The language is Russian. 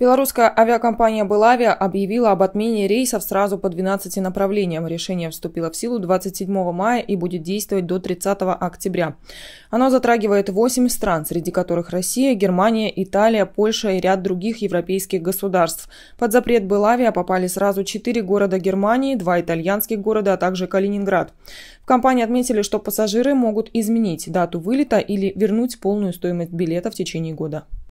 Белорусская авиакомпания «Белавиа» объявила об отмене рейсов сразу по 12 направлениям. Решение вступило в силу 27 мая и будет действовать до 30 октября. Оно затрагивает 8 стран, среди которых Россия, Германия, Италия, Польша и ряд других европейских государств. Под запрет «Белавиа» попали сразу 4 города Германии, 2 итальянских города, а также Калининград. В компании отметили, что пассажиры могут изменить дату вылета или вернуть полную стоимость билета в течение года.